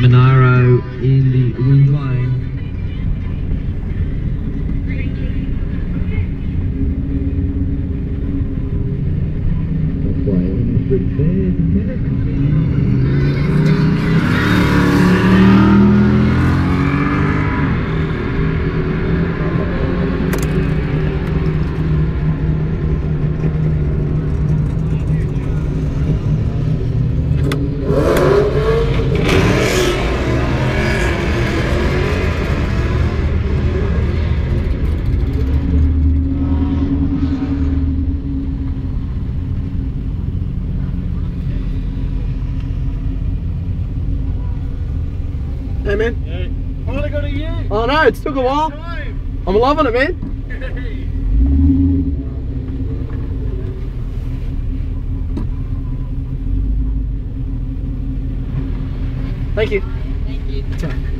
Monaro in the wind line. Hey man. Finally got a year. Oh no, it took a while. Time. I'm loving it, man. Thank you. Thank you.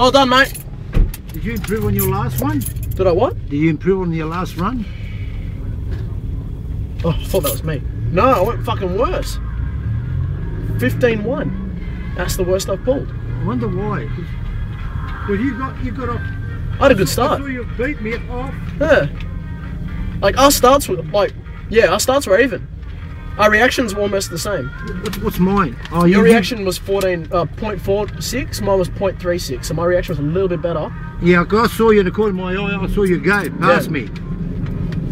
Well done, mate. Did you improve on your last one? Did I what? Did you improve on your last run? Oh, I thought that was me. No, I went fucking worse. 15-1. That's the worst I've pulled. I wonder why. Well, you got you got off. I had a good start. you beat me off. Yeah. Like our starts were like, yeah, our starts were even. Our reactions were almost the same. What's, what's mine? Oh, Your you reaction was 14, uh, 0.46, mine was 0.36, so my reaction was a little bit better. Yeah, I saw you in the corner of my eye. I saw you go past Yeah. me.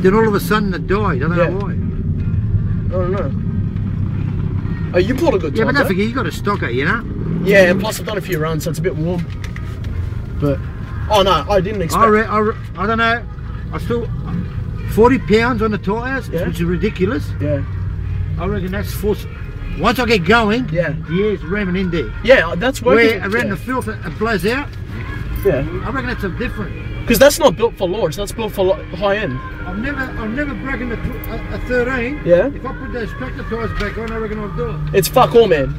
Then all of a sudden it died. I don't Yeah. know why. I don't know. Oh, you pulled a good time, Yeah, but don't though. forget you got a stocker, you know. Yeah, and plus I've done a few runs, so it's a bit warm. But, oh no, I didn't expect. I, re- I, I don't know. I still 40 pounds on the tyres, Yeah. which is ridiculous. Yeah, I reckon that's force. Once I get going, Yeah. the air's ramming in there. yeah, that's working. Where around yeah. the filter it blows out, yeah, I reckon that's a different. because that's not built for launch. That's built for high end. I've never, I've never broken a, a, a 13. Yeah. If I put those tractor tyres back on, I reckon I'll do it. It's fuck all, man.